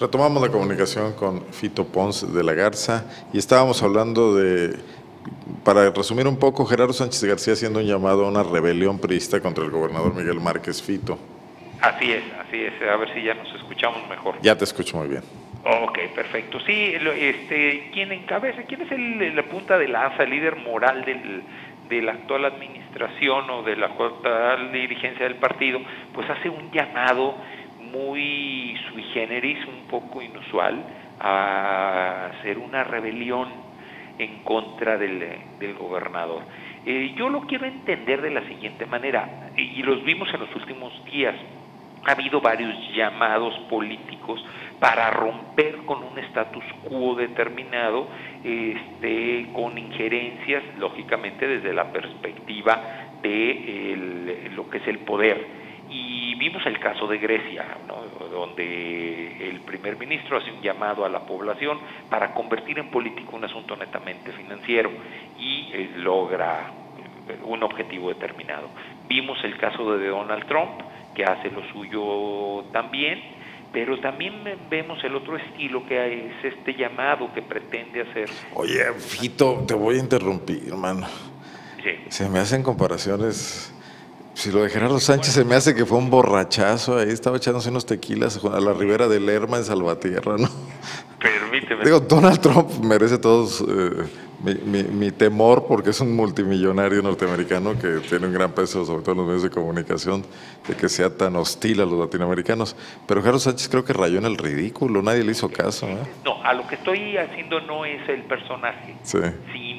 Retomamos la comunicación con Fito Ponce de la Garza y estábamos hablando de, para resumir un poco, Gerardo Sánchez García haciendo un llamado a una rebelión priista contra el gobernador Miguel Márquez Fito. Así es, así es, a ver si ya nos escuchamos mejor. Ya te escucho muy bien. Ok, perfecto. Sí, este, ¿quién encabeza? ¿Quién es el, la punta de lanza, el líder moral del, de la actual administración o de la actual dirigencia del partido? Pues hace un llamado muy sui generis, un poco inusual, a hacer una rebelión en contra del, gobernador. Eh, yo lo quiero entender de la siguiente manera, y, los vimos en los últimos días. Ha habido varios llamados políticos para romper con un status quo determinado, este, con injerencias, lógicamente, desde la perspectiva de lo que es el poder y vimos el caso de Grecia, donde el primer ministro hace un llamado a la población para convertir en político un asunto netamente financiero y eh, logra eh, un objetivo determinado. Vimos el caso de Donald Trump, que hace lo suyo también, pero también vemos el otro estilo que es este llamado que pretende hacer. Oye, Fito, te voy a interrumpir, hermano. Se me hacen comparaciones si lo de Gerardo Sánchez se me hace que fue un borrachazo, ahí estaba echándose unos tequilas a la ribera del Lerma en Salvatierra, ¿no? Permíteme. Digo, Donald Trump merece todos eh, mi, temor porque es un multimillonario norteamericano que tiene un gran peso, sobre todo en los medios de comunicación, de que sea tan hostil a los latinoamericanos. Pero Gerardo Sánchez creo que rayó en el ridículo, nadie le hizo caso. ¿eh? No, a lo que estoy haciendo no es el personaje, sí.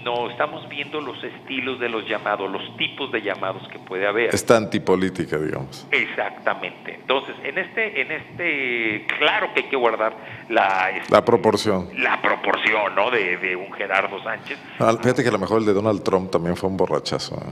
Sino estamos viendo los estilos de los llamados, los tipos de llamados que puede haber. Esta antipolítica, digamos. Exactamente. Entonces, en este, en este, claro que hay que guardar la... la este, proporción. La proporción, ¿no? De, de un Gerardo Sánchez Ah, fíjate que a lo mejor el de Donald Trump también fue un borrachazo. ¿eh?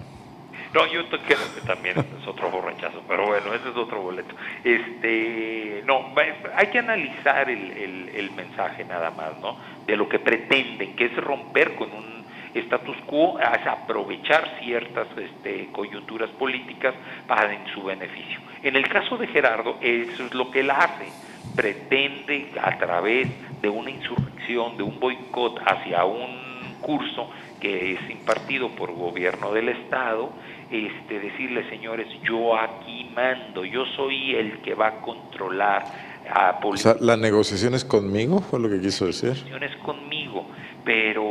No, yo creo que también es otro borrachazo, pero bueno, ese es otro boleto. Este, no, hay que analizar el, el, mensaje nada más, ¿no? De lo que pretenden, que es romper con un status quo, es aprovechar ciertas este, coyunturas políticas para en su beneficio. En el caso de Gerardo, eso es lo que él hace, pretende a través de una insurrección, de un boicot hacia un curso que es impartido por gobierno del Estado, este, decirle, señores, yo aquí mando, yo soy el que va a controlar a O sea, la negociación es conmigo, fue lo que quiso decir. La negociación es conmigo, pero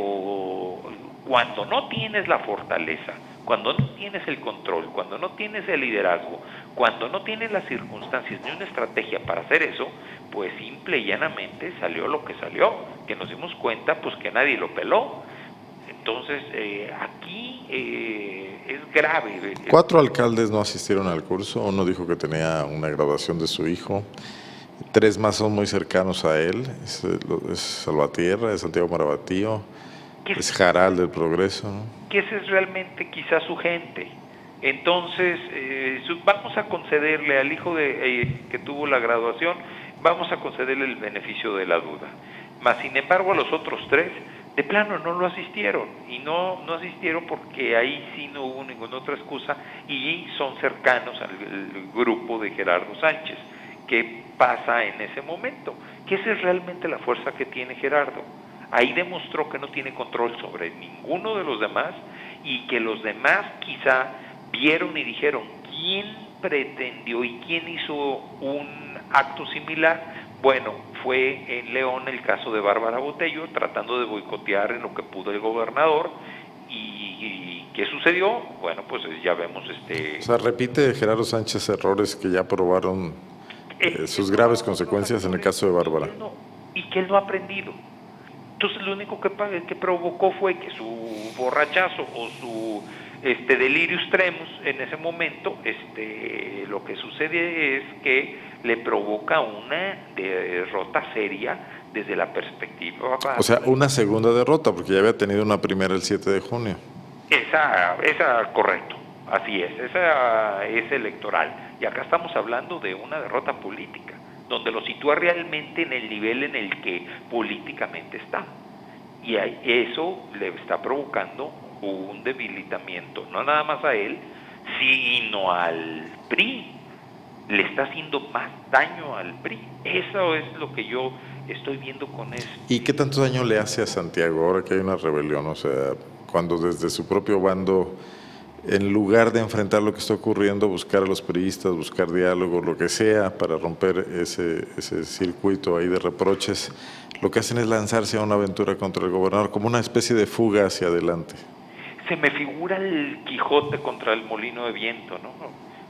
cuando no tienes la fortaleza, cuando no tienes el control, cuando no tienes el liderazgo, cuando no tienes las circunstancias ni una estrategia para hacer eso, pues simple y llanamente salió lo que salió, que nos dimos cuenta pues que nadie lo peló. Entonces, eh, aquí eh, es grave. Cuatro alcaldes no asistieron al curso, uno dijo que tenía una graduación de su hijo, tres más son muy cercanos a él, es, Salvatierra, es Santiago Marabatío, es Jaral del Progreso. Que ese es realmente quizás su gente. Entonces, eh, vamos a concederle al hijo de, que tuvo la graduación, vamos a concederle el beneficio de la duda. Mas, sin embargo, a los otros tres de plano no lo asistieron y no, no asistieron porque ahí sí no hubo ninguna otra excusa y son cercanos al grupo de Gerardo Sánchez. ¿Qué pasa en ese momento? Que esa es realmente la fuerza que tiene Gerardo. Ahí demostró que no tiene control sobre ninguno de los demás y que los demás quizá vieron y dijeron quién pretendió y quién hizo un acto similar bueno, fue en León el caso de Bárbara Botello, tratando de boicotear en lo que pudo el gobernador. ¿Y, qué sucedió? Bueno, pues ya vemos este... O sea, repite Gerardo Sánchez errores que ya probaron eh, sus graves consecuencias en el caso de Bárbara. y que él no ha aprendido. Entonces lo único que, que provocó fue que su borrachazo o su este delirio extremus en ese momento este lo que sucede es que le provoca una derrota seria desde la perspectiva. O sea, una segunda derrota, porque ya había tenido una primera el 7 de junio. Esa, esa, correcto, así es, esa es electoral. Y acá estamos hablando de una derrota política, donde lo sitúa realmente en el nivel en el que políticamente está. Y eso le está provocando un debilitamiento, no nada más a él, sino al PRI, le está haciendo más daño al PRI. Eso es lo que yo estoy viendo con eso. ¿Y qué tanto daño le hace a Santiago ahora que hay una rebelión? O sea, cuando desde su propio bando, en lugar de enfrentar lo que está ocurriendo, buscar a los periodistas, buscar diálogo, lo que sea, para romper ese, ese circuito ahí de reproches, lo que hacen es lanzarse a una aventura contra el gobernador, como una especie de fuga hacia adelante. Se me figura el Quijote contra el molino de viento, ¿no?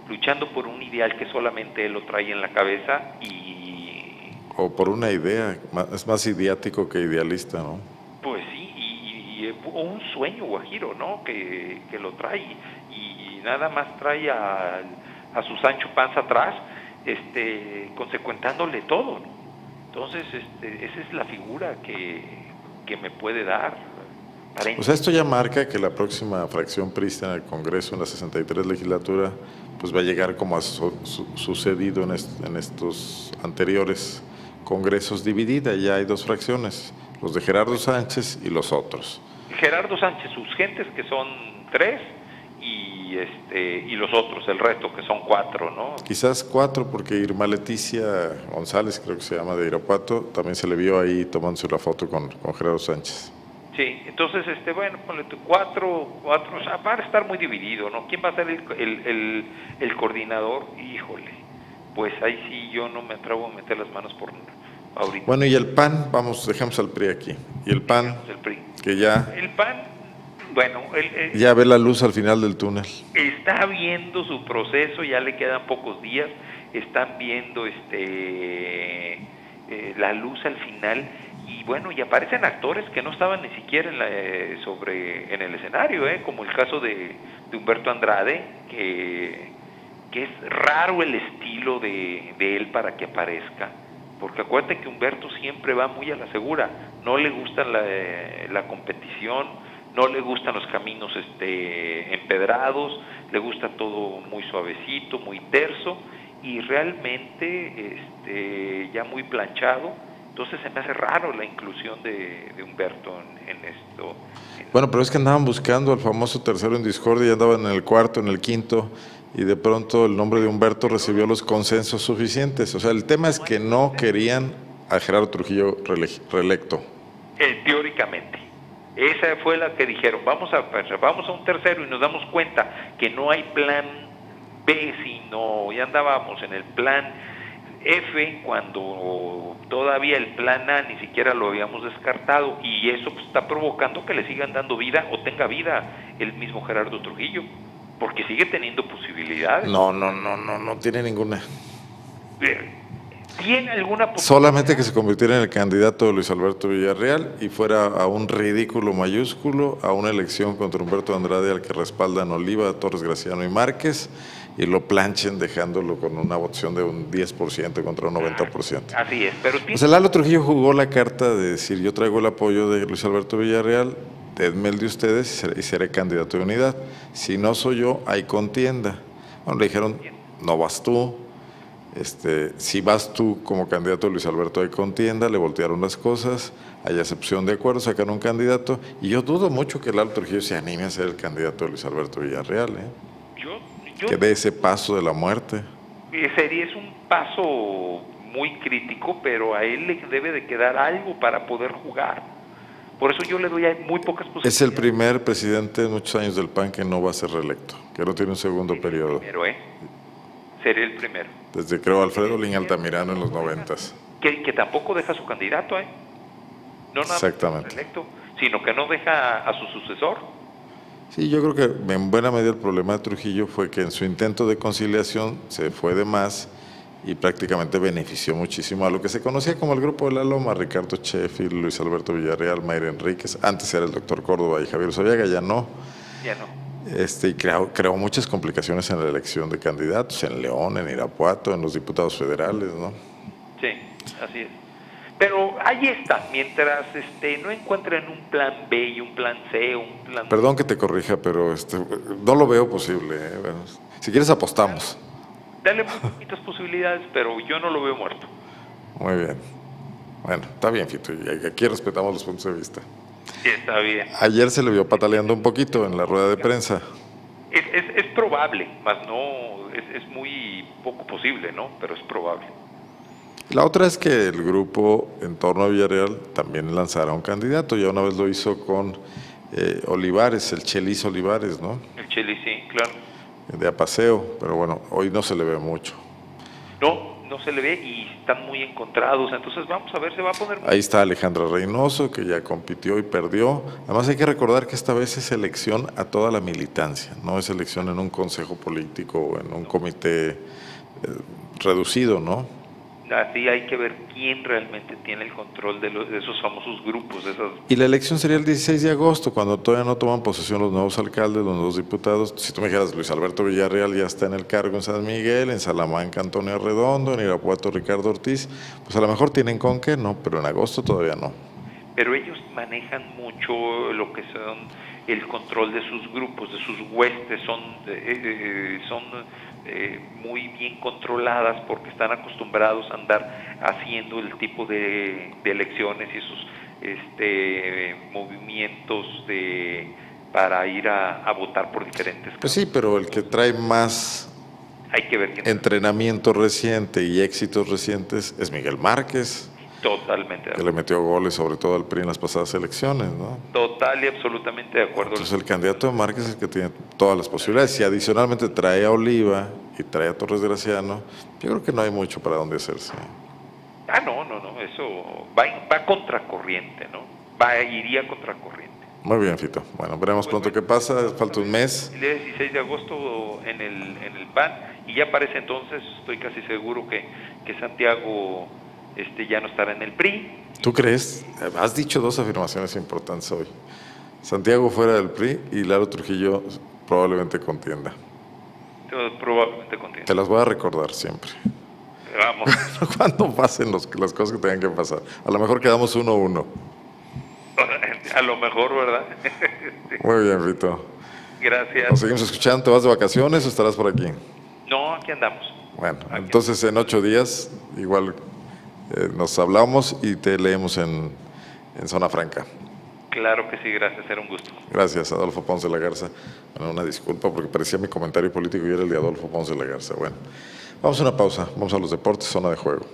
Luchando por un ideal que solamente él lo trae en la cabeza y... O por una idea, es más idiático que idealista, ¿no? Un sueño guajiro, ¿no? Que, que lo trae y nada más trae a, a su Sancho Panza atrás, este, consecuentándole todo. Entonces, este, esa es la figura que, que me puede dar. O sea, esto ya marca que la próxima fracción prista en el Congreso, en la 63 legislatura, pues va a llegar como ha sucedido en, en, estos anteriores congresos dividida. Ya hay dos fracciones, los de Gerardo Sánchez y los otros. Gerardo Sánchez, sus gentes que son tres, y este y los otros, el resto, que son cuatro, ¿no? Quizás cuatro, porque Irma Leticia González, creo que se llama, de Irapuato, también se le vio ahí tomándose la foto con, con Gerardo Sánchez. Sí, entonces, este, bueno, ponle cuatro, cuatro, o sea, va a estar muy dividido, ¿no? ¿Quién va a ser el, el, el, coordinador? Híjole, pues ahí sí yo no me atrevo a meter las manos por ahorita. Bueno, y el PAN, vamos, dejamos al PRI aquí. Y el PAN, el PRI. que ya... El PAN, bueno, ya ve la luz al final del túnel. Está viendo su proceso, ya le quedan pocos días, están viendo este eh, la luz al final y bueno, y aparecen actores que no estaban ni siquiera en, la, eh, sobre, en el escenario, ¿eh? como el caso de, de Humberto Andrade, que, que, es raro el estilo de, de él para que aparezca porque acuérdate que Humberto siempre va muy a la segura, no le gusta la, competición, no le gustan los caminos este, empedrados, le gusta todo muy suavecito, muy terso y realmente este, ya muy planchado. Entonces se me hace raro la inclusión de, Humberto en, esto. Bueno, pero es que andaban buscando al famoso tercero en discordia, andaban en el cuarto, en el quinto, y de pronto el nombre de Humberto recibió los consensos suficientes. O sea, el tema es que no querían a Gerardo Trujillo reelecto. Eh, teóricamente. Esa fue la que dijeron, vamos a, vamos a un tercero y nos damos cuenta que no hay plan B, sino ya andábamos en el plan F cuando todavía el plan A ni siquiera lo habíamos descartado y eso pues, está provocando que le sigan dando vida o tenga vida el mismo Gerardo Trujillo, porque sigue teniendo posibilidades. No, no, no, no, no tiene ninguna. ¿Tiene alguna Solamente que se convirtiera en el candidato de Luis Alberto Villarreal y fuera a un ridículo mayúsculo, a una elección contra Humberto Andrade al que respaldan Oliva, Torres Graciano y Márquez y lo planchen dejándolo con una votación de un 10% contra un 90%. Así es, pero... O sea, Lalo Trujillo jugó la carta de decir yo traigo el apoyo de Luis Alberto Villarreal, denme el de ustedes y seré, candidato de unidad. Si no soy yo, hay contienda. Bueno, le dijeron, no vas tú, este, si vas tú como candidato Luis Alberto de contienda, le voltearon las cosas, hay acepción de acuerdo, sacan un candidato, y yo dudo mucho que el Alto Trujillo se anime a ser el candidato de Luis Alberto Villarreal, ¿eh? que dé ese paso de la muerte. Sería es un paso muy crítico, pero a él le debe de quedar algo para poder jugar. Por eso yo le doy muy pocas posibilidades. Es el primer presidente en muchos años del PAN que no va a ser reelecto, que no tiene un segundo periodo. Pero, ¿eh? Sería el primero. Desde creo Alfredo Lin Altamirano en los noventas. Que, que tampoco deja su candidato, ¿eh? No nada Exactamente. Electo, sino que no deja a su sucesor. Sí, yo creo que en buena medida el problema de Trujillo fue que en su intento de conciliación se fue de más y prácticamente benefició muchísimo a lo que se conocía como el Grupo de la Loma, Ricardo Sheffield, Luis Alberto Villarreal, Mayra Enríquez, antes era el doctor Córdoba y Javier ya no. Ya no este, y creó, creó, muchas complicaciones en la elección de candidatos, en León, en Irapuato, en los diputados federales, ¿no? Sí, así es. Pero ahí está, mientras este, no encuentren un plan B y un plan C, un plan... Perdón que te corrija, pero este, no lo veo posible. ¿eh? si quieres apostamos. Dale muy poquitas posibilidades, pero yo no lo veo muerto. Muy bien. Bueno, está bien, Fito, y aquí respetamos los puntos de vista. Sí, está bien. Ayer se le vio pataleando un poquito en la rueda de prensa. Es, es, probable, más no, es, es muy poco posible, ¿no? Pero es probable. La otra es que el grupo en torno a Villarreal también lanzara un candidato. Ya una vez lo hizo con eh, Olivares, el Chelis Olivares, ¿no? El Chelis, sí, claro. De apaseo, pero bueno, hoy no se le ve mucho. No, no se le ve y están muy encontrados. Entonces vamos a ver, se va a poner... Ahí está Alejandra Reynoso, que ya compitió y perdió. Además hay que recordar que esta vez es elección a toda la militancia, no es elección en un consejo político o en un comité eh, reducido, ¿no? Así hay que ver quién realmente tiene el control de, esos famosos grupos. De esas... Y la elección sería el 16 de agosto, cuando todavía no toman posesión los nuevos alcaldes, los nuevos diputados. Si tú me dijeras, Luis Alberto Villarreal ya está en el cargo en San Miguel, en Salamanca Antonio Redondo, en Irapuato Ricardo Ortiz, pues a lo mejor tienen con qué, ¿no? Pero en agosto todavía no. Pero ellos manejan mucho lo que son el control de sus grupos, de sus huestes, son, eh, eh, son eh, muy bien controladas porque están acostumbrados a andar haciendo el tipo de, elecciones y esos este, movimientos de para ir a, votar por diferentes. Pues sí, pero el que trae más hay que ver entrenamiento reciente y éxitos recientes es Miguel Márquez. Totalmente. Que le metió goles sobre todo al PRI en las pasadas elecciones, ¿no? Total y absolutamente de acuerdo. Entonces el candidato de Márquez es el que tiene todas las posibilidades. Si adicionalmente trae a Oliva y trae a Torres Graciano, yo creo que no hay mucho para dónde hacerse. Ah, no, no, no, eso va, va contracorriente, ¿no? Va, iría contracorriente. Muy bien, Fito. Bueno, veremos pues pronto qué pasa, falta un mes. El 16 de agosto en el, en el PAN y ya parece entonces, estoy casi seguro que, que Santiago este, ya no estará en el PRI. ¿Tú crees? Has dicho dos afirmaciones importantes hoy. Santiago fuera del PRI y Laro Trujillo probablemente contienda. Probablemente contienda. Te las voy a recordar siempre. Vamos. Cuando pasen los, las cosas que tengan que pasar. A lo mejor quedamos uno a uno. A lo mejor, ¿verdad? Muy bien, Rito. Gracias. Nos seguimos escuchando. ¿Te vas de vacaciones o estarás por aquí? No, aquí andamos. Bueno, entonces en ocho días, igual eh, nos hablamos y te leemos en, en, Zona Franca. Claro que sí, gracias, era un gusto. Gracias, Adolfo Ponce de la Garza. Bueno, una disculpa porque parecía mi comentario político y era el de Adolfo Ponce de la Garza. Bueno, vamos a una pausa, vamos a los deportes, zona de juego.